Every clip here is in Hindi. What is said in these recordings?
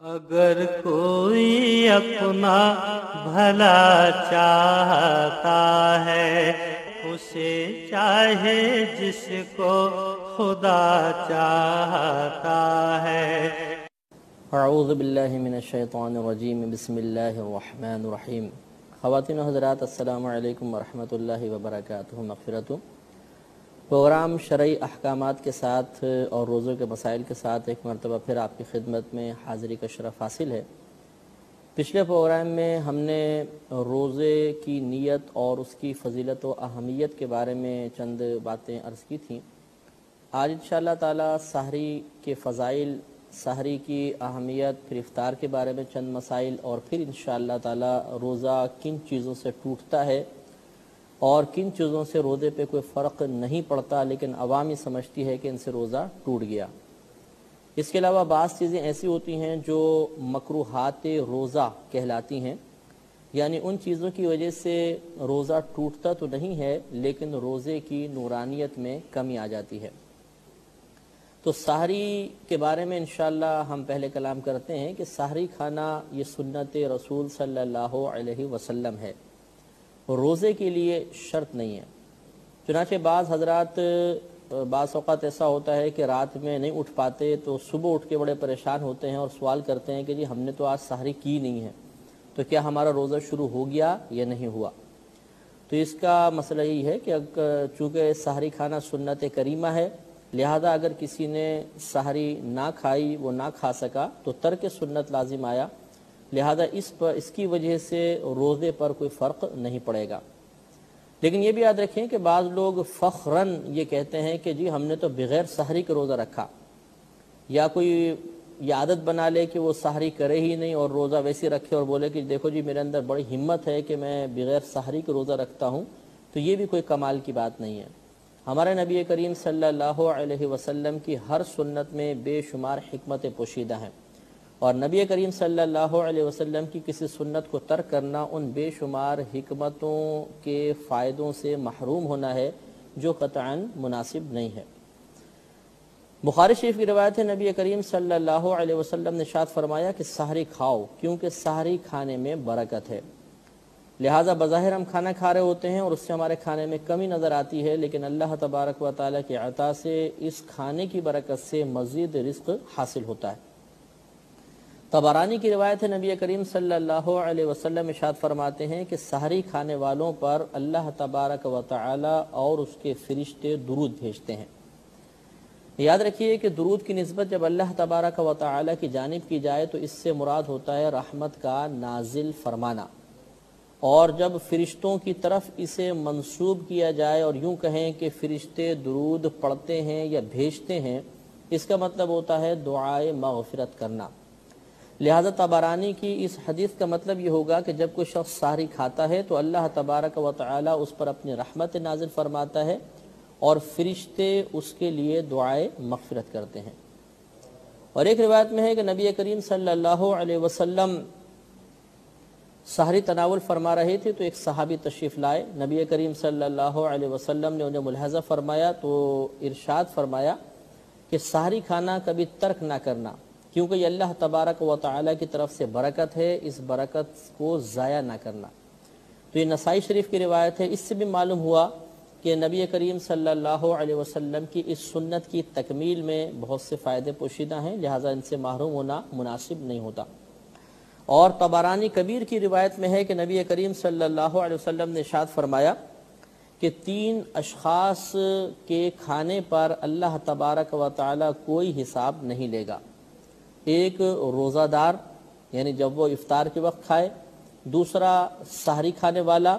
अगर कोई अपना भला चाहता है, उसे चाहे जिसको खुदा चाहता है। अऊज़बिल्लिमिनशैतानरजीम बसमीम ख़वातिन हज़रात, अस्सलाम वालेकुम वरहमतुल्लाहि वबरकातुहू मग़फ़िरतु प्रोग्राम शरई अहकाम के साथ और रोज़ों के मसाइल के साथ एक मरतबा फिर आपकी खिदमत में हाज़िरी का शरफ़ हासिल है। पिछले प्रोग्राम में हमने रोज़े की नीयत और उसकी फ़जीलत व अहमियत के बारे में चंद बातें अर्ज़ की थी। आज इन ताला सहरी के फ़ज़ाइल, सहरी की अहमियत, फिर इफ्तार के बारे में चंद मसाइल और फिर इन ताला रोज़ा किन चीज़ों से टूटता है और किन चीज़ों से रोज़े पे कोई फ़र्क नहीं पड़ता, लेकिन अवामी समझती है कि इनसे रोज़ा टूट गया। इसके अलावा बाज़ चीज़ें ऐसी होती हैं जो मकरूहात रोज़ा कहलाती हैं। यानी उन चीज़ों की वजह से रोज़ा टूटता तो नहीं है, लेकिन रोज़े की नूरानियत में कमी आ जाती है। तो सहरी के बारे में इन हम पहले कलाम करते हैं कि सहरी खाना ये सुन्नत रसूल सल्लल्लाहु अलैहि वसल्लम है। रोज़े के लिए शर्त नहीं है। चुनाचे बाज़ हजरात बाज़ात ऐसा होता है कि रात में नहीं उठ पाते तो सुबह उठ के बड़े परेशान होते हैं और सवाल करते हैं कि जी, हमने तो आज सहरी की नहीं है तो क्या हमारा रोज़ा शुरू हो गया या नहीं हुआ? तो इसका मसला यही है कि चूँकि सहरी खाना सुन्नत करीमा है, लिहाजा अगर किसी ने सहरी ना खाई, वो ना खा सका तो तर्क सुन्नत लाजिम आया। लिहाजा इस पर, इसकी वजह से रोज़े पर कोई फ़र्क नहीं पड़ेगा। लेकिन ये भी याद रखें कि बाज़ लोग फ़ख्रन ये कहते हैं कि जी हमने तो बग़ैर सहरी का रोज़ा रखा। या कोई ये आदत बना ले कि वो सहरी करे ही नहीं और रोज़ा वैसे रखे और बोले कि देखो जी मेरे अंदर बड़ी हिम्मत है कि मैं बग़ैर सहरी का रोज़ा रखता हूँ तो ये भी कोई कमाल की बात नहीं है। हमारे नबी करीम सल्लल्लाहु अलैहि वसल्लम की हर सुन्नत में बेशुमार हमत पोशीदा हैं। और नबी करीम सल्लल्लाहु अलैहि वसल्लम की किसी सुन्नत को तर्क करना उन बेशुमार हमतों के फ़ायदों से महरूम होना है, जो कतान मुनासिब नहीं है। बुखारी शरीफ की रवायत है, नबी करीम सल्लल्लाहु अलैहि वसल्लम ने शाद फरमाया कि सहरी खाओ, क्योंकि सहरी खाने में बरकत है। लिहाजा बज़ाहिर हम खाना खा रहे होते हैं और उससे हमारे खाने में कमी नज़र आती है, लेकिन अल्लाह तबारक व ताली के अता से इस खाने की बरकत से मज़ीद रिस्क हासिल होता है। तबारानी की रिवायत है, नबी करीम सल्लल्लाहु अलैहि वसल्लम इशाद फरमाते हैं कि सहरी खाने वालों पर अल्लाह तबारक व ताली और उसके फरिश्ते दुरूद भेजते हैं। याद रखिए कि दुरूद की नस्बत जब अल्लाह तबारक व ताली की जानब की जाए तो इससे मुराद होता है रहमत का नाजिल फरमाना। और जब फरिश्तों की तरफ़ इसे मंसूब किया जाए और यूँ कहें कि फरिश्ते दुरूद पढ़ते हैं या भेजते हैं, इसका मतलब होता है दुआए मगफरत करना। लिहाजा तबारानी की इस हदीस का मतलब ये होगा कि जब कोई शख्स सारी खाता है तो अल्लाह तबारक व ताली उस पर अपनी रहमत नाजिल फरमाता है और फरिश्ते उसके लिए दुआए मगफरत करते हैं। और एक रिवायत में है कि नबी करीम सल्लल्लाहु अलैहि वसल्लम सहरी तनावल फरमा रहे थे तो एक सहाबी तशरीफ़ लाए। नबी करीम सल्लल्लाहु अलैहि वसल्लम ने उन्हें मुलहजा फरमाया तो इरशाद फरमाया कि सहरी खाना कभी तर्क ना करना। क्योंकि अल्लाह तबारक व ताली की तरफ़ से बरकत है, इस बरकत को ज़ाया ना करना। तो ये नसाई शरीफ की रिवायत है। इससे भी मालूम हुआ कि नबी करीम सल्लल्लाहु अलैहि वसल्लम की इस सुन्नत की तकमील में बहुत से फ़ायदे पोशीदा हैं, लिहाजा इनसे महरूम होना मुनासिब नहीं होता। और तबारानी कबीर की रिवायत में है कि नबी करीम सल्लल्लाहु अलैहि वसल्लम ने शाद फरमाया कि तीन अशखास के खाने पर अल्लाह तबारक व ताली कोई हिसाब नहीं लेगा। एक रोज़ादार, यानी जब वो इफ्तार के वक्त खाए, दूसरा सहरी खाने वाला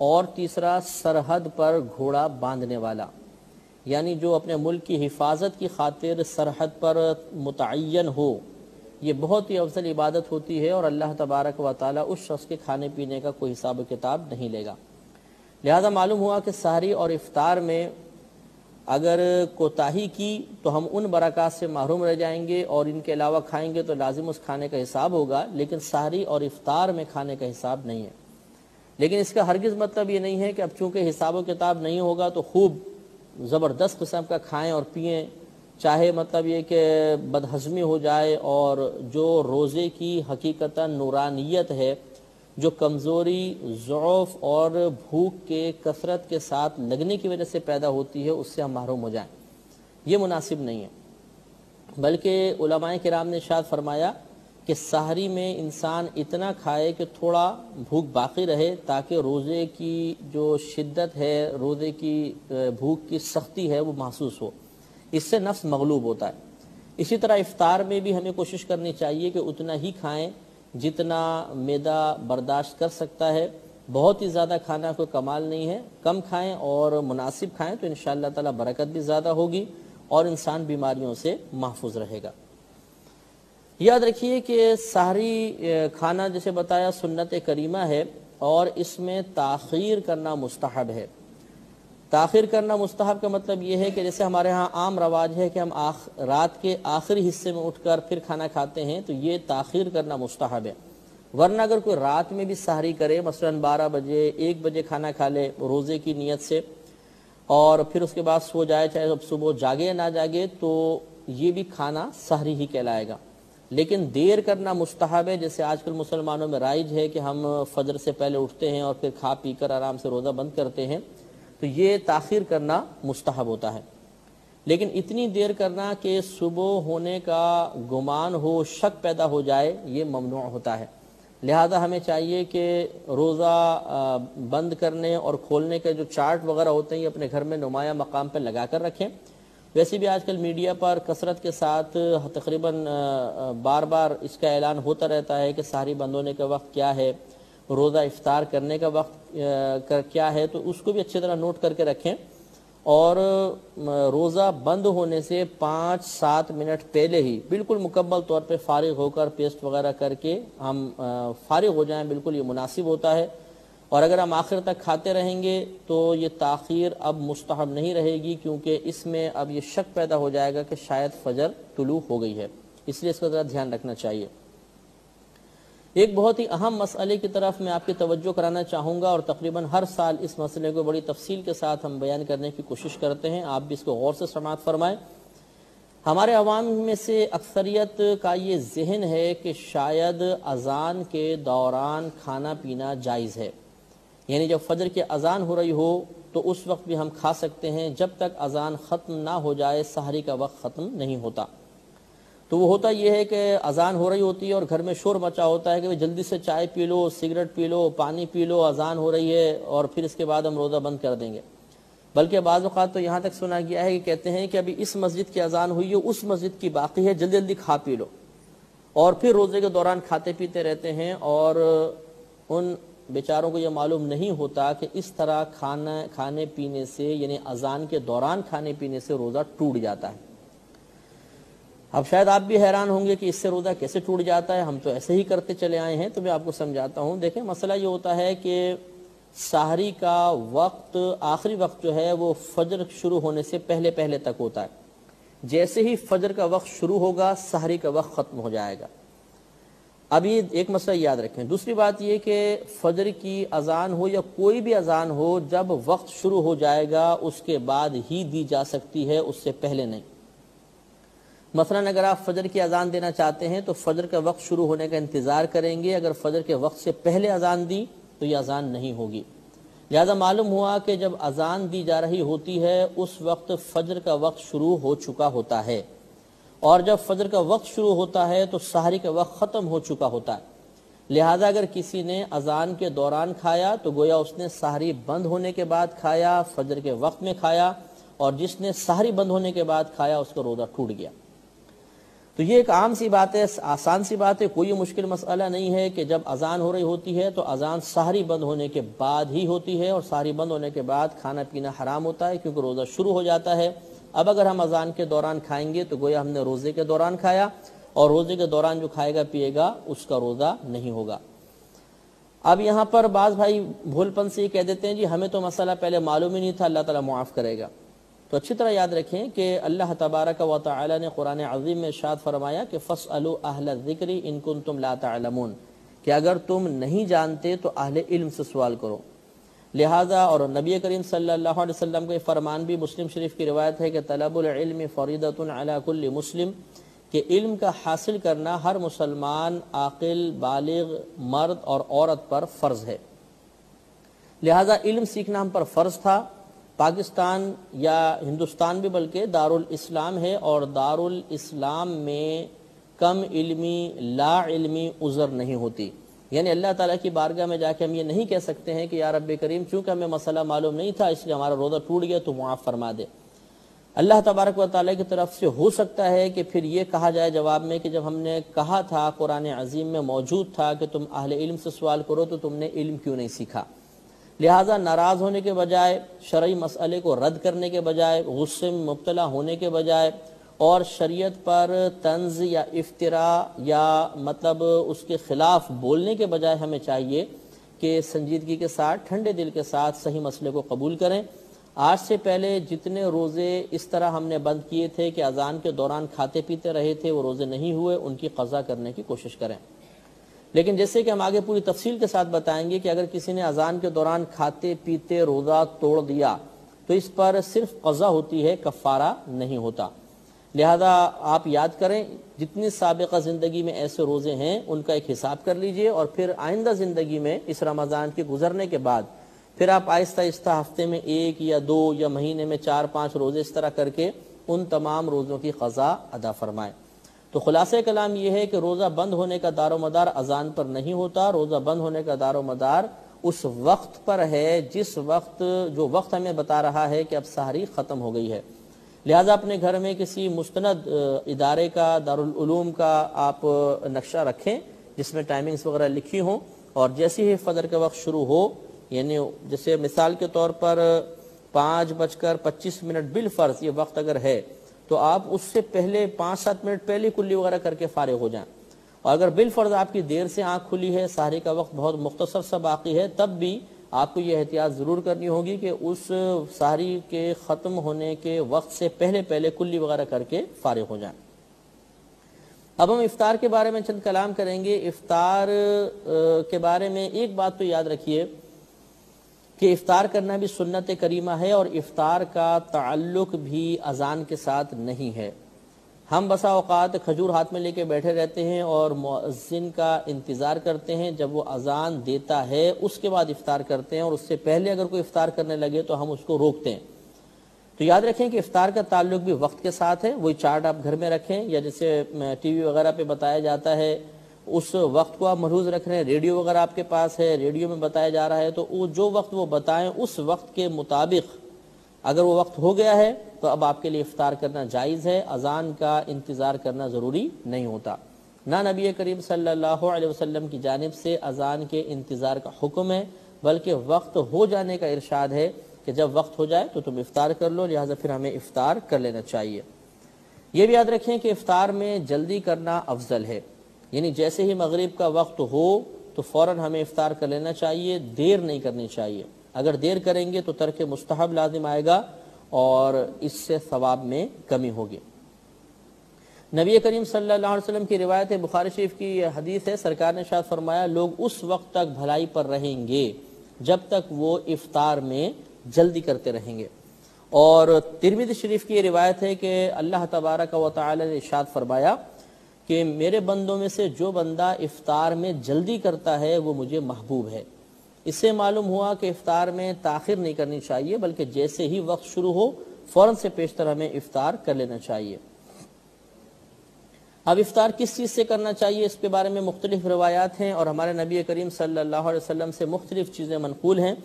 और तीसरा सरहद पर घोड़ा बांधने वाला। यानी जो अपने मुल्क की हिफाजत की खातिर सरहद पर मुतन हो, ये बहुत ही अफजल इबादत होती है और अल्लाह तबारक व ताली उस शख्स के खाने पीने का कोई हिसाब किताब नहीं लेगा। लिहाजा मालूम हुआ कि सहरी और इफ्तार में अगर कोताही की तो हम उन बरक़ात से महरूम रह जाएँगे और इनके अलावा खाएँगे तो लाजिम उस खाने का हिसाब होगा, लेकिन सारी और इफ्तार में खाने का हिसाब नहीं है। लेकिन इसका हरगिज़ मतलब ये नहीं है कि अब चूँकि हिसाब किताब नहीं होगा तो खूब ज़बरदस्त किस्म का खाएँ और पिए। चाहे मतलब ये कि बदहजमी हो जाए और जो रोज़े की हकीकता नूरानियत है जो कमज़ोरी ज़ौफ़ और भूख के, कसरत के साथ लगने की वजह से पैदा होती है, उससे हम महरूम हो जाएँ। ये मुनासिब नहीं है। बल्कि उलमाए किराम ने शायद फरमाया कि सहरी में इंसान इतना खाए कि थोड़ा भूख बाकी रहे, ताकि रोज़े की जो शिद्दत है, रोज़े की भूख की सख्ती है, वो महसूस हो। इससे नफ्स मगलूब होता है। इसी तरह इफ्तार में भी हमें कोशिश करनी चाहिए कि उतना ही खाएँ जितना मैदा बर्दाश्त कर सकता है, बहुत ही ज़्यादा खाना कोई कमाल नहीं है। कम खाएँ और मुनासिब खाएँ तो इन ताला बरकत भी ज़्यादा होगी और इंसान बीमारियों से महफूज रहेगा। याद रखिए कि सारी खाना जैसे बताया सुन्नत करीमा है और इसमें ताखीर करना मुस्तहब है। ताखिर करना मुस्तहब का मतलब यह है कि जैसे हमारे यहाँ आम रवाज है कि हम आख, रात के आखिरी हिस्से में उठकर फिर खाना खाते हैं तो ये ताखिर करना मुस्तहब है। वरना अगर कोई रात में भी सहरी करे मसलन 12 बजे एक बजे खाना खा ले रोज़े की नीयत से और फिर उसके बाद सो जाए चाहे अब सुबह जागे या ना जागे तो ये भी खाना सहरी ही कहलाएगा। लेकिन देर करना मुस्तहब है जैसे आजकल मुसलमानों में राइज है कि हम फजर से पहले उठते हैं और फिर खा पी कर आराम से रोज़ा बंद करते हैं तो ये ताखिर करना मुस्तहब होता है। लेकिन इतनी देर करना कि सुबह होने का गुमान हो, शक पैदा हो जाए, ये ममनू होता है। लिहाजा हमें चाहिए कि रोज़ा बंद करने और खोलने के जो चार्ट वगैरह होते हैं, ये अपने घर में नुमाया मकाम पर लगा कर रखें। वैसे भी आजकल मीडिया पर कसरत के साथ, तकरीबन बार बार इसका ऐलान होता रहता है कि सारी बंद होने का वक्त क्या है? रोज़ा इफ्तार करने का वक्त कर, क्या है तो उसको भी अच्छी तरह नोट करके रखें। और रोज़ा बंद होने से पाँच सात मिनट पहले ही बिल्कुल मुकम्मल तौर पे फारिग होकर, पेस्ट वगैरह करके हम फारिग हो जाएँ, बिल्कुल ये मुनासिब होता है। और अगर हम आखिर तक खाते रहेंगे तो ये ताखीर अब मुस्तहब नहीं रहेगी, क्योंकि इसमें अब ये शक पैदा हो जाएगा कि शायद फजर तुलू हो गई है। इसलिए इसका ज़रा ध्यान रखना चाहिए। एक बहुत ही अहम मसले की तरफ़ मैं आपकी तवज्जो कराना चाहूँगा और तकरीबन हर साल इस मसले को बड़ी तफसील के साथ हम बयान करने की कोशिश करते हैं। आप भी इसको गौर से समात फरमाएँ। हमारे अवाम में से अक्सरियत का ये जहन है कि शायद अजान के दौरान खाना पीना जायज़ है। यानी जब फजर की अजान हो रही हो तो उस वक्त भी हम खा सकते हैं। जब तक अजान ख़त्म ना हो जाए, सहरी का वक्त ख़त्म नहीं होता। तो वो होता यह है कि अजान हो रही होती है और घर में शोर मचा होता है कि भाई जल्दी से चाय पी लो, सिगरेट पी लो, पानी पी लो, अजान हो रही है और फिर इसके बाद हम रोज़ा बंद कर देंगे। बल्कि बाज़ात तो यहाँ तक सुना गया है कि कहते हैं कि अभी इस मस्जिद की अजान हुई है, उस मस्जिद की बाकी है, जल्दी जल्दी खा पी लो। और फिर रोज़े के दौरान खाते पीते रहते हैं और उन बेचारों को यह मालूम नहीं होता कि इस तरह खाना, खाने पीने से, यानी अजान के दौरान खाने पीने से रोज़ा टूट जाता है। अब शायद आप भी हैरान होंगे कि इससे रोज़ा कैसे टूट जाता है, हम तो ऐसे ही करते चले आए हैं तो मैं आपको समझाता हूँ। देखें, मसला ये होता है कि साहरी का वक्त, आखिरी वक्त जो है, वो फजर शुरू होने से पहले पहले तक होता है। जैसे ही फजर का वक्त शुरू होगा, सहरी का वक्त ख़त्म हो जाएगा। ये एक मसला याद रखें। दूसरी बात ये कि फजर की अजान हो या कोई भी अजान हो, जब वक्त शुरू हो जाएगा, उसके बाद ही दी जा सकती है, उससे पहले नहीं। मसलन अगर आप फजर की अजान देना चाहते हैं तो फजर का वक्त शुरू होने का इंतज़ार करेंगे। अगर फजर के वक्त से पहले अजान दी तो ये अजान नहीं होगी। लिहाजा मालूम हुआ कि जब अजान दी जा रही होती है, उस वक्त फजर का वक्त शुरू हो चुका होता है। और जब फजर का वक्त शुरू होता है तो सहरी का वक्त ख़त्म हो चुका होता है। लिहाजा अगर किसी ने अजान के दौरान खाया तो गोया उसने सहरी बंद होने के बाद खाया, फजर के वक्त में खाया, और जिसने सहरी बंद होने के बाद खाया, उसका रोज़ा टूट गया। तो ये एक आम सी बात है, आसान सी बात है, कोई मुश्किल मसला नहीं है कि जब अजान हो रही होती है तो अजान सारी बंद होने के बाद ही होती है और सारी बंद होने के बाद खाना पीना हराम होता है क्योंकि रोज़ा शुरू हो जाता है। अब अगर हम अजान के दौरान खाएँगे तो गोया हमने रोज़े के दौरान खाया और रोज़े के दौरान जो खाएगा, पिएगा, उसका रोज़ा नहीं होगा। अब यहाँ पर बाज भाई भूलपन से ये कह देते हैं, जी, हमें तो मसला पहले मालूम ही नहीं था, अल्लाह ताला मुआफ़ करेगा। तो अच्छी तरह याद रखें कि अल्लाह तबारक व ताली ने कुरान अजीम में शाद फरमाया कि फ़स अहल ज़िक्री इनकुन तुम ला तमून कि अगर तुम नहीं जानते तो अहल इल्म से सवाल करो। लिहाजा और नबी करीम सल्लल्लाहु अलैहि वसल्लम का फरमान भी मुस्लिम शरीफ की रिवायत है कि तलबुल इल्म फ़रीदतुन अला कुल्ली मुस्लिम, कि इल्म का हासिल करना हर मुसलमान, आकिल, बालिग, मर्द और औरत पर फ़र्ज़ है। लिहाजा इल्म सीखना हम पर फ़र्ज़ था पाकिस्तान या हिंदुस्तान भी बल्कि दारुल इस्लाम है और दारुल इस्लाम में कम इल्मी, ला इल्मी उज़र नहीं होती। यानी अल्लाह ताला की बारगाह में जाके हम ये नहीं कह सकते हैं कि यार रब करीम, चूँकि हमें मसला मालूम नहीं था, इसलिए हमारा रोज़ा टूट गया तो मुआफ़ फरमा दे। अल्लाह तबारक व ताली की तरफ़ से हो सकता है कि फिर ये कहा जाए जवाब में कि जब हमने कहा था कुरान अजीम में मौजूद था कि तुम अहल इल्म से सवाल करो तो तुमने इल्म क्यों नहीं सीखा? लिहाजा नाराज़ होने के बजाय शर्य मसले को रद्द करने के बजाय, गुस्से में मुबतला होने के बजाय, और शरीयत पर तंज या इफ्तरा या मतलब उसके ख़िलाफ़ बोलने के बजाय हमें चाहिए कि संजीदगी के साथ, ठंडे दिल के साथ सही मसले को कबूल करें। आज से पहले जितने रोज़े इस तरह हमने बंद किए थे कि अजान के दौरान खाते पीते रहे थे, वो रोज़े नहीं हुए, उनकी कज़ा करने की कोशिश करें। लेकिन जैसे कि हम आगे पूरी तफसील के साथ बताएँगे कि अगर किसी ने अजान के दौरान खाते, पीते, रोज़ा तोड़ दिया तो इस पर सिर्फ़ कज़ा होती है, कफ़ारा नहीं होता। लिहाजा आप याद करें, जितनी सबका ज़िंदगी में ऐसे रोज़े हैं, उनका एक हिसाब कर लीजिए और फिर आइंदा ज़िंदगी में इस रमज़ान के गुजरने के बाद फिर आप आहिस्ता आहिस्ता हफ़्ते में एक या दो या महीने में चार, पाँच रोज़े इस तरह करके उन तमाम रोज़ों की क़ज़ा अदा फरमाएँ। तो खुलास कलाम यह है कि रोज़ा बंद होने का दारो मदार अजान पर नहीं होता, रोज़ा बंद होने का दारो मदार उस वक्त पर है, जिस वक्त, जो वक्त हमें बता रहा है कि अब सारी ख़त्म हो गई है। लिहाजा अपने घर में किसी मुस्तनद इदारे का दारूम का आप नक्शा रखें, जिसमें टाइमिंग्स वगैरह लिखी हों, और जैसे ही फजर का वक्त शुरू हो, यानी जैसे मिसाल के तौर पर पाँच बजकर पच्चीस मिनट बिल फ़र्ज़, ये वक्त अगर है तो आप उससे पहले पाँच सात मिनट पहले कुल्ली वगैरह करके फारिग हो जाएँ। और अगर बिल फ़र्ज़ आपकी देर से आँख खुली है, सारी का वक्त बहुत मुख्तसर सा बाकी है, तब भी आपको ये एहतियात ज़रूर करनी होगी कि उस सारी के ख़त्म होने के वक्त से पहले पहले कुल्ली वगैरह करके फारिग हो जाए। अब हम इफ्तार के बारे में चंद कलाम करेंगे। इफ्तार के बारे में एक बात तो याद रखिए कि इफ्तार करना भी सुन्नत करीमा है और इफ्तार का ताल्लुक भी अजान के साथ नहीं है। हम बसा अवकात खजूर हाथ में लेके बैठे रहते हैं और मुअज्जिन का इंतज़ार करते हैं। जब वो अजान देता है, उसके बाद इफ्तार करते हैं और उससे पहले अगर कोई इफ्तार करने लगे तो हम उसको रोकते हैं। तो याद रखें कि इफ्तार का ताल्लुक भी वक्त के साथ है। वही चार्ट आप घर में रखें या जैसे टीवी वगैरह पे बताया जाता है उस वक्त को आप महरूज रख रहे हैं। रेडियो वगैरह आपके पास है, रेडियो में बताया जा रहा है तो वो जो वक्त वो बताएँ, उस वक्त के मुताबिक अगर वो वक्त हो गया है तो अब आपके लिए इफ्तार करना जायज़ है। अजान का इंतज़ार करना ज़रूरी नहीं होता। ना नबी करीम सल्लल्लाहु अलैहि वसल्लम की जानब से अजान के इंतज़ार का हुक्म है, बल्कि वक्त हो जाने का इरशाद है कि जब वक्त हो जाए तो तुम इफ्तार कर लो, लिहाजा फिर हमें इफ्तार कर लेना चाहिए। यह भी याद रखें कि इफ्तार में जल्दी करना अफजल है। यानी जैसे ही मगरिब का वक्त हो तो फ़ौरन हमें इफ्तार कर लेना चाहिए, देर नहीं करनी चाहिए। अगर देर करेंगे तो तर्क मुस्तहब लाजिम आएगा और इससे सवाब में कमी होगी। नबी करीम सल्लल्लाहु अलैहि वसल्लम की रिवायत है, बुखारी शरीफ की हदीस है, सरकार ने शायद फरमाया, लोग उस वक्त तक भलाई पर रहेंगे, जब तक वो इफ्तार में जल्दी करते रहेंगे। और तिरमिद शरीफ की रिवायत है कि अल्लाह तबारक व ताली ने इशाद फरमाया कि मेरे बंदों में से जो बंदा इफ्तार में जल्दी करता है, वो मुझे महबूब है। इससे मालूम हुआ कि इफ्तार में ताखिर नहीं करनी चाहिए, बल्कि जैसे ही वक्त शुरू हो, फ़ौरन से पेशतर हमें इफ्तार कर लेना चाहिए। अब इफ्तार किस चीज़ से करना चाहिए इसके बारे में मुख्तलिफ़ रवायात हैं और हमारे नबी करीम सल्लल्लाहु अलैहि वसल्लम से मुख्तलिफ़ चीज़ें मनकूल हैं।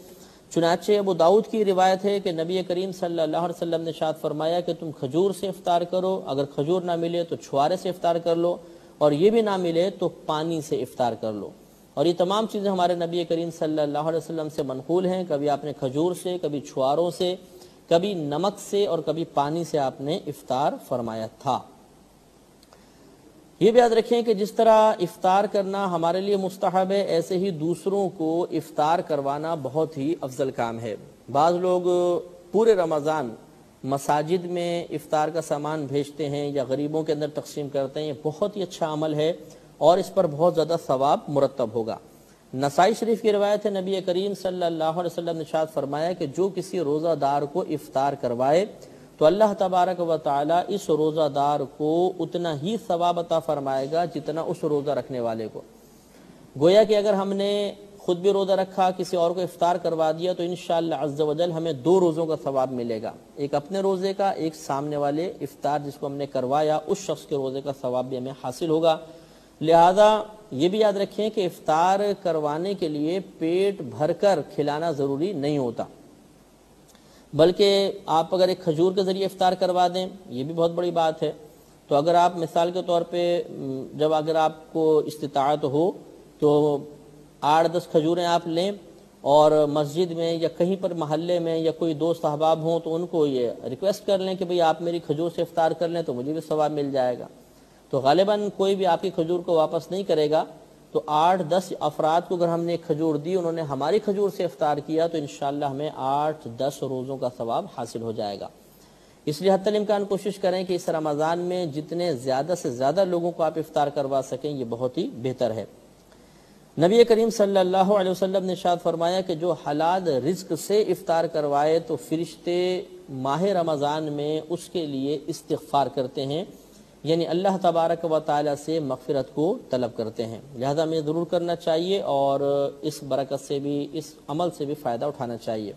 चुनाचे अबू दाऊद की रिवायत है कि नबी करीम सल्लल्लाहु अलैहि वसल्लम ने शाद फरमाया कि तुम खजूर से इफ्तार करो, अगर खजूर ना मिले तो छुआरे से इफ्तार कर लो, और ये भी ना मिले तो पानी से इफ्तार कर लो। और ये तमाम चीज़ें हमारे नबी करीम सल्लल्लाहु अलैहि वसल्लम से मनकूल हैं। कभी आपने खजूर से, कभी छुआरों से, कभी नमक से और कभी पानी से आपने इफ्तार फरमाया था। ये भी याद रखें कि जिस तरह इफ्तार करना हमारे लिए मुस्तहब है, ऐसे ही दूसरों को इफ्तार करवाना बहुत ही अफजल काम है। बाज़ लोग पूरे रमज़ान मसाजिद में इफ्तार का सामान भेजते हैं या गरीबों के अंदर तकसीम करते हैं ये बहुत ही अच्छा अमल है और इस पर बहुत ज़्यादा सवाब मुरतब होगा। नसाई शरीफ की रवायत है, नबी करीम सल्लल्लाहु अलैहि वसल्लम ने शाद फरमाया कि जो किसी रोज़ादार को इफ्तार करवाए तो अल्लाह तबारक व ताली इस रोज़ादार को उतना ही सवाब अता फरमाएगा जितना उस रोज़ा रखने वाले को। गोया कि अगर हमने खुद भी रोज़ा रखा, किसी और को इफ्तार करवा दिया तो इन अज्जल हमें दो रोज़ों का सवाब मिलेगा। एक अपने रोज़े का, एक सामने वाले इफ्तार जिसको हमने करवाया, उस शख्स के रोज़े का सवाब भी हमें हासिल होगा। लिहाजा ये भी याद रखें कि इफ्तार करवाने के लिए पेट भरकर खिलाना ज़रूरी नहीं होता। बल्कि आप अगर एक खजूर के ज़रिए इफ्तार करवा दें, ये भी बहुत बड़ी बात है। तो अगर आप मिसाल के तौर पे, जब अगर आपको इस्तात हो तो आठ दस खजूरें आप लें और मस्जिद में या कहीं पर महल्ले में या कोई दोस्त अहबाब हों तो उनको ये रिक्वेस्ट कर लें कि भाई आप मेरी खजूर से इफ्तार कर लें तो मुझे भी सवाब मिल जाएगा। तो गालिबा कोई भी आपकी खजूर को वापस नहीं करेगा तो आठ, दस अफराद को अगर हमने खजूर दी, उन्होंने हमारी खजूर से इफ्तार किया तो इन हमें आठ, दस रोज़ों का सवाब हासिल हो जाएगा। इसलिए हद इम्कान कोशिश करें कि इस रमज़ान में जितने ज़्यादा से ज़्यादा लोगों को आप इफ्तार करवा सकें, ये बहुत ही बेहतर है। नबी करीम सल्लल्लाहु अलैहि वसल्लम ने शाद फरमाया कि जो हलाल रिज्क से इफ्तार करवाए तो फरिश्ते माह रमज़ान में उसके लिए इस्तफ़ार करते हैं। यानी अल्लाह तबारक व ताली से मगफरत को तलब करते हैं। लिहाजा हमें ज़रूर करना चाहिए और इस बरकत से भी, इस अमल से भी फ़ायदा उठाना चाहिए।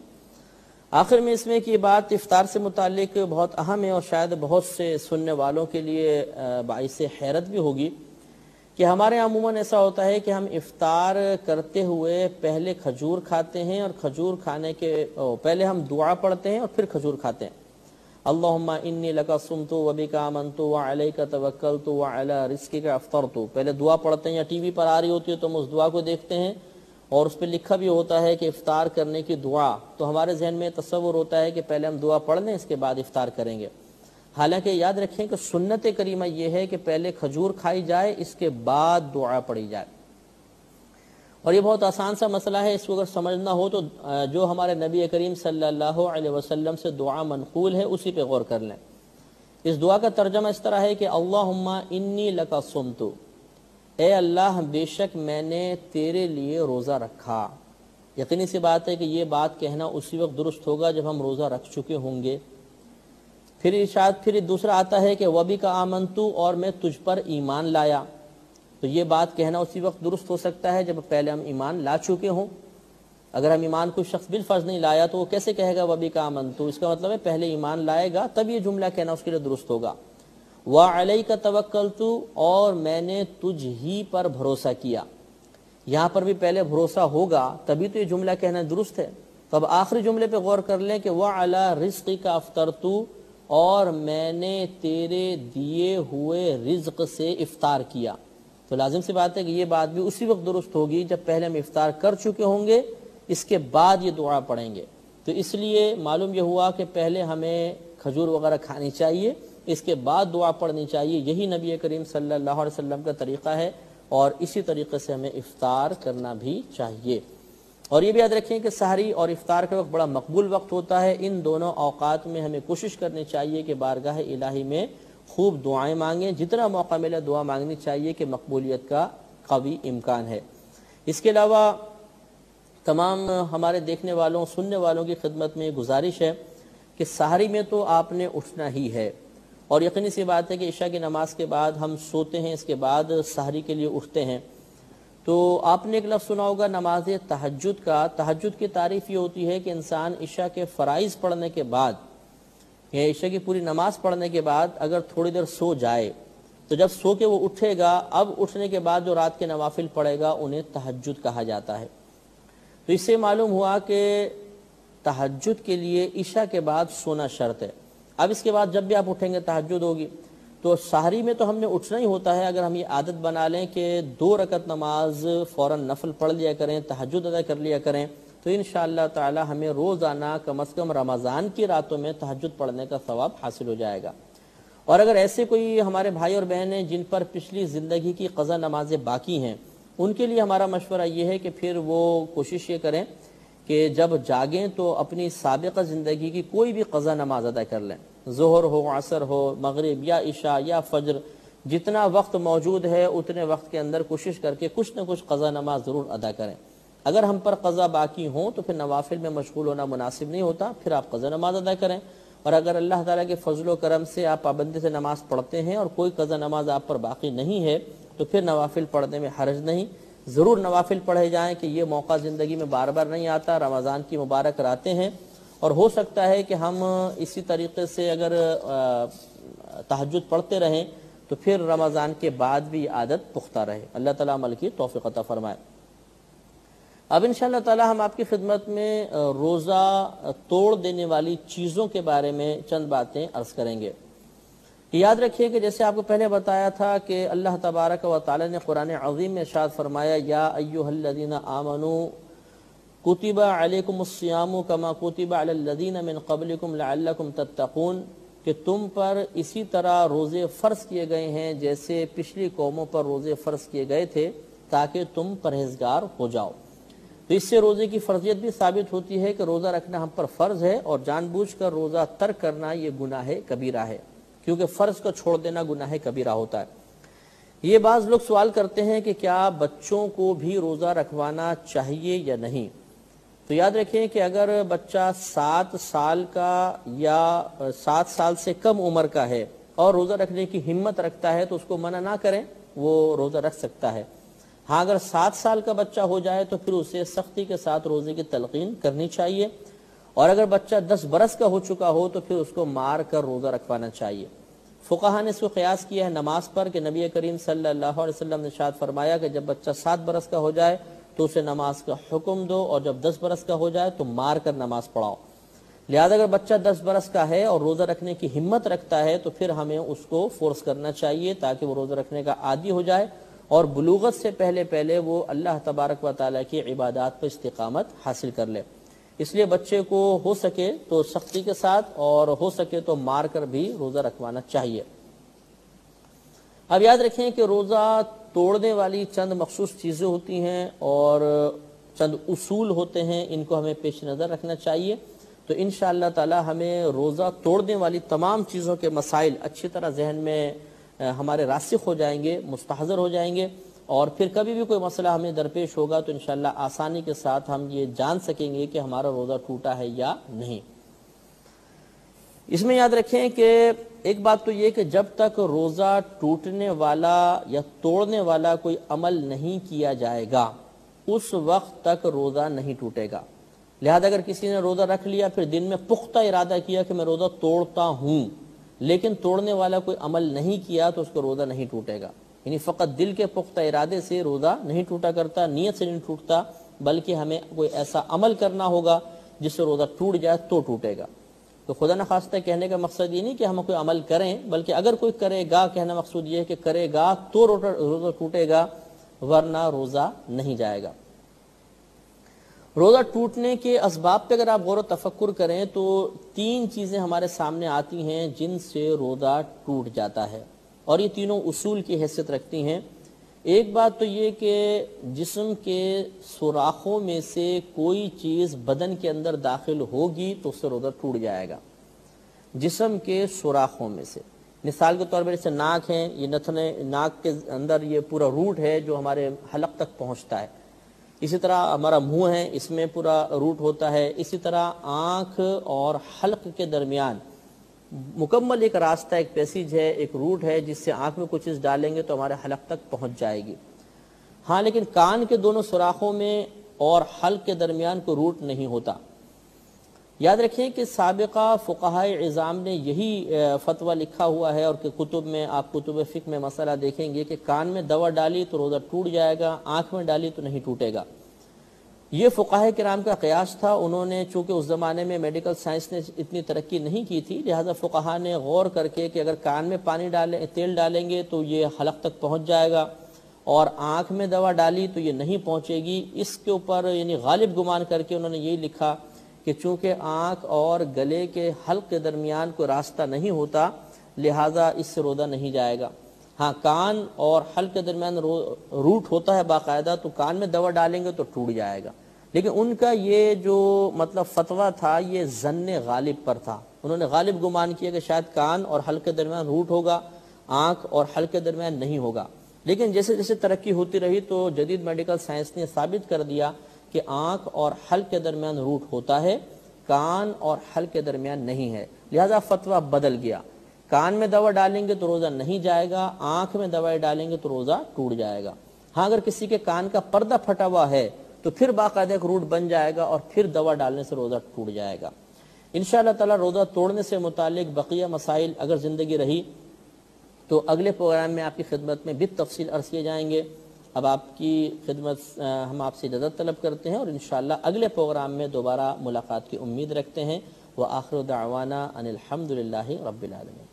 आखिर में इसमें की बात इफ्तार से मुतक बहुत अहम है और शायद बहुत से सुनने वालों के लिए बाईस हैरत भी होगी कि हमारे यहाँ अमूमन ऐसा होता है कि हम इफ्तार करते हुए पहले खजूर खाते हैं और खजूर खाने के पहले हम दुआ पढ़ते हैं और फिर खजूर खाते हैं। अल्लाहुम्मा इन्नी लका सुमतु वबी का मनतु व अलैका तवक्कलतु व अला रिस्की का अफ्तरतु। पहले दुआ पढ़ते हैं या टीवी पर आ रही होती है तो हम उस दुआ को देखते हैं और उस पर लिखा भी होता है कि इफ्तार करने की दुआ। तो हमारे जहन में तस्वुर होता है कि पहले हम दुआ पढ़ लें, इसके बाद इफ्तार करेंगे। हालाँकि याद रखें कि सुन्नत करीमा यह है कि पहले खजूर खाई जाए, इसके बाद दुआ पढ़ी जाए। और ये बहुत आसान सा मसला है, इसको अगर समझना हो तो जो हमारे नबी करीम सल्लल्लाहु अलैहि वसल्लम से दुआ मनकूल है, उसी पे गौर कर लें। इस दुआ का तर्जमा इस तरह है कि, अल्लाहुम्मा इन्नी लका सुमतु। ए अल्लाह, बेशक मैंने तेरे लिए रोज़ा रखा। यकीनी सी बात है कि ये बात कहना उसी वक्त दुरुस्त होगा जब हम रोज़ा रख चुके होंगे। फिर शायद फिर दूसरा आता है कि, वबी का आमंतु, और मैं तुझ पर ईमान लाया। तो ये बात कहना उसी वक्त दुरुस्त हो सकता है जब पहले हम ईमान ला चुके हों। अगर हम ईमान कोई शख्स बिल फ़र्ज़ नहीं लाया तो वो कैसे कहेगा, वबी का अमन? तो इसका मतलब है पहले ईमान लाएगा, तब ये जुमला कहना उसके लिए दुरुस्त होगा। वह अलई का तवक्ल तू और मैंने तुझ ही पर भरोसा किया। यहाँ पर भी पहले भरोसा होगा, तभी तो ये जुमला कहना दुरुस्त है। तो अब आखिरी जुमले पे गौर कर लें कि वह अला रिस्क का अफ्तर तू और मैंने तेरे दिए हुए रिज्क से इफ्तार किया। तो लाजिम सी बात है कि ये बात भी उसी वक्त दुरुस्त होगी जब पहले हम इफ्तार कर चुके होंगे, इसके बाद ये दुआ पढ़ेंगे। तो इसलिए मालूम यह हुआ कि पहले हमें खजूर वगैरह खानी चाहिए, इसके बाद दुआ पढ़नी चाहिए। यही नबी करीम सल्लल्लाहु अलैहि वसल्लम का तरीका है और इसी तरीके से हमें इफ्तार करना भी चाहिए। और ये भी याद रखें कि सहरी और इफ्तार का वक्त बड़ा मकबूल वक्त होता है। इन दोनों अवकात में हमें कोशिश करनी चाहिए कि बारगाह इलाही में खूब दुआएँ मांगें। जितना मौका मिले दुआ मांगनी चाहिए कि मकबूलियत का कवी इम्कान है। इसके अलावा तमाम हमारे देखने वालों, सुनने वालों की खिदमत में गुजारिश है कि सहारी में तो आपने उठना ही है। और यकीनी सी बात है कि ईशा की नमाज़ के बाद हम सोते हैं, इसके बाद सहरी के लिए उठते हैं। तो आपने एक लफ्ज़ सुना होगा, नमाज़ तहजद का। तहजद की तारीफ़ ये होती है कि इंसान ईशा के फ़राइज़ पढ़ने के बाद या ईशा की पूरी नमाज़ पढ़ने के बाद अगर थोड़ी देर सो जाए तो जब सो के वो उठेगा, अब उठने के बाद जो रात के नवाफिल पड़ेगा उन्हें तहजद कहा जाता है। तो इससे मालूम हुआ कि तहजद के लिए ईशा के बाद सोना शर्त है। अब इसके बाद जब भी आप उठेंगे तहजद होगी। तो सहरी में तो हमने उठना ही होता है, अगर हम ये आदत बना लें कि दो रकत नमाज़ फ़ौर नफल पढ़ लिया करें तहजद अदा कर लिया करें तो इन ताला हमें रोज़ाना कम अज़ कम रमज़ान की रातों में तहजद पढ़ने का सवाब हासिल हो जाएगा। और अगर ऐसे कोई हमारे भाई और बहन हैं जिन पर पिछली ज़िंदगी की कज़ा नमाजें बाकी हैं, उनके लिए हमारा मशवरा ये है कि फिर वो कोशिश ये करें कि जब जागें तो अपनी सबका ज़िंदगी की कोई भी कज़ा नमाज़ अदा कर लें। जहर हो, असर हो, मगरब या इशा या फजर, जितना वक्त मौजूद है उतने वक्त के अंदर कोशिश करके कुछ ना कुछ कज़ा नमाज़ ज़रूर अदा करें। अगर हम पर कज़ा बाकी हो तो फिर नवाफिल में मशगूल होना मुनासिब नहीं होता, फिर आप कज़ा नमाज़ अदा करें। और अगर अल्लाह ताला के फजल करम से आप पाबंदी से नमाज़ पढ़ते हैं और कोई कज़ा नमाज़ आप पर बाकी नहीं है तो फिर नवाफिल पढ़ने में हरज नहीं। ज़रूर नवाफिल पढ़े जाएँ कि ये मौका ज़िंदगी में बार बार नहीं आता, रमज़ान की मुबारक रातें हैं। और हो सकता है कि हम इसी तरीके से अगर तहजद पढ़ते रहें तो फिर रमज़ान के बाद भी आदत पुख्ता रहे। अल्लाह ताला अमल की तोफ़ी फरमाए। अब इन ताला हम आपकी खिदमत में रोज़ा तोड़ देने वाली चीज़ों के बारे में चंद बातें अर्ज़ करेंगे। याद रखिए कि जैसे आपको पहले बताया था कि अल्लाह तबारक व ताली ने कुरान अजीम में शाद फरमाया, या आमनु, कुतिबा अलकुमस्याम कमा कुतिबा अलदीन मिन कबलिकुम लकुम तत्तकून कि तुम पर इसी तरह रोज़े फ़र्ज़ किए गए हैं जैसे पिछली कौमों पर रोज़े फ़र्ज़ किए गए थे, ताकि तुम परहेजगार हो जाओ। तो इससे रोज़े की फ़र्जियत भी साबित होती है कि रोज़ा रखना हम पर फ़र्ज़ है और जानबूझकर रोज़ा तर्क करना ये गुनाह कबीरा है, क्योंकि फ़र्ज़ को छोड़ देना गुनाह कबीरा होता है। ये बाज लोग सवाल करते हैं कि क्या बच्चों को भी रोज़ा रखवाना चाहिए या नहीं? तो याद रखें कि अगर बच्चा सात साल का या सात साल से कम उम्र का है और रोज़ा रखने की हिम्मत रखता है तो उसको मना ना करें, वो रोज़ा रख सकता है। हाँ अगर सात साल का बच्चा हो जाए तो फिर उसे सख्ती के साथ रोज़े की तलकीन करनी चाहिए। और अगर बच्चा दस बरस का हो चुका हो तो फिर उसको मार कर रोज़ा रखवाना चाहिए। फ़ुकाहा ने इसको क़यास किया है नमाज़ पर कि नबी करीम सल्लल्लाहु अलैहि वसल्लम ने शाद फरमाया कि जब बच्चा सात बरस का हो जाए तो उसे नमाज़ का हुक्म दो और जब दस बरस का हो जाए तो मार कर नमाज़ पढ़ाओ। लिहाजा अगर बच्चा दस बरस का है और रोज़ा रखने की हिम्मत रखता है तो फिर हमें उसको फोर्स करना चाहिए ताकि वो रोज़ा रखने का आदि हो जाए। और बलूगत से पहले पहले वो अल्लाह तबारक व ताली की इबादत पर इस्तकामत हासिल कर ले। इसलिए बच्चे को हो सके तो सख्ती के साथ और हो सके तो मार कर भी रोज़ा रखवाना चाहिए। अब याद रखें कि रोज़ा तोड़ने वाली चंद मखसूस चीज़ें होती हैं और चंद उसूल होते हैं, इनको हमें पेश नज़र रखना चाहिए। तो इन ताला हमें रोज़ा तोड़ने वाली तमाम चीज़ों के मसाइल अच्छी तरह जहन में हमारे रासिक हो जाएँगे, मुस्तहज़र हो जाएँगे, और फिर कभी भी कोई मसला हमें दरपेश होगा तो इन आसानी के साथ हम ये जान सकेंगे कि हमारा रोज़ा टूटा है या नहीं। इसमें याद रखें कि एक बात तो ये कि जब तक रोज़ा टूटने वाला या तोड़ने वाला कोई अमल नहीं किया जाएगा, उस वक्त तक रोज़ा नहीं टूटेगा। लिहाजा अगर किसी ने रोज़ा रख लिया, फिर दिन में पुख्ता इरादा किया कि मैं रोज़ा तोड़ता हूँ लेकिन तोड़ने वाला कोई अमल नहीं किया तो उसको रोज़ा नहीं टूटेगा। यानी फ़कत दिल के पुख्ता इरादे से रोज़ा नहीं टूटा करता, नीयत से नहीं टूटता, बल्कि हमें कोई ऐसा अमल करना होगा जिससे रोज़ा टूट जाए तो टूटेगा। तो खुदा न खास्ता कहने का मकसद ये नहीं कि हम कोई अमल करें, बल्कि अगर कोई करेगा, कहना मकसूद ये है कि करेगा तो रोज़ा टूटेगा, वरना रोज़ा नहीं जाएगा। रोज़ा टूटने के इसबाब पे अगर आप गौर तफक्र करें तो तीन चीज़ें हमारे सामने आती हैं जिनसे रोज़ा टूट जाता है। और ये तीनों उसूल की हैसियत रखती हैं। एक बात तो ये कि जिस्म के सुराखों में से कोई चीज़ बदन के अंदर दाखिल होगी तो उससे रोज़ा टूट जाएगा। जिस्म के सुराखों में से। मिसाल के तौर पर जैसे नाक है, ये नथने, नाक के अंदर ये पूरा रूट है जो हमारे हलक तक पहुँचता है। इसी तरह हमारा मुँह है, इसमें पूरा रूट होता है। इसी तरह आँख और हल्क के दरमियान मुकम्मल एक रास्ता, एक पैसेज है, एक रूट है, जिससे आँख में कुछ चीज़ डालेंगे तो हमारे हलक तक पहुँच जाएगी। हाँ लेकिन कान के दोनों सुराखों में और हल्क के दरमियान को रूट नहीं होता। याद रखिए कि सबका फ़ुकाहा इज़ाम ने यही फतवा लिखा हुआ है और कि कुतुब में, आप कुतुब फ़िक में मसला देखेंगे कि कान में दवा डाली तो रोज़ा टूट जाएगा, आँख में डाली तो नहीं टूटेगा। ये फ़ुकाह कराम का क़यास था। उन्होंने, चूँकि उस ज़माने में मेडिकल साइंस ने इतनी तरक्की नहीं की थी, लिहाजा फ़ुकाहा ने गौर करके कि अगर कान में पानी डालें, तेल डालेंगे तो ये हलक तक पहुँच जाएगा और आँख में दवा डाली तो ये नहीं पहुँचेगी। इसके ऊपर, यानी गालिब गुमान करके उन्होंने यही लिखा कि चूँकि आँख और गले के हल्क के दरमियान कोई रास्ता नहीं होता, लिहाजा इससे रोदा नहीं जाएगा। हाँ कान और हल्क के दरमियान रूट होता है बाकायदा तो कान में दवा डालेंगे तो टूट जाएगा। लेकिन उनका ये जो मतलब फतवा था, ये जन्न गालिब पर था। उन्होंने गालिब गुमान किया कि शायद कान और हल्के दरमियान रूट होगा, आँख और हल के दरमियान नहीं होगा। लेकिन जैसे जैसे तरक्की होती रही तो जदीद मेडिकल साइंस ने साबित कर दिया कि आँख और हल के दरमियान रूट होता है, कान और हल के दरमियान नहीं है। लिहाजा फतवा बदल गया। कान में दवा डालेंगे तो रोजा नहीं जाएगा, आँख में दवाई डालेंगे तो रोजा टूट जाएगा। हाँ अगर किसी के कान का पर्दा फटा हुआ है तो फिर बाकायदा एक रूट बन जाएगा और फिर दवा डालने से रोजा टूट जाएगा। इन ताला रोजा तोड़ने से मुतालिक बकिया मसाइल अगर ज़िंदगी रही तो अगले प्रोग्राम में आपकी खिदमत में भी तफसील अर्ज़ किए जाएँगे। अब आपकी खिदमत हम आपसे इजाज़त तलब करते हैं और इन अगले प्रोग्राम में दोबारा मुलाकात की उम्मीद रखते हैं। वह आखिर दावाना अनिलहमदिल्ला रबालमी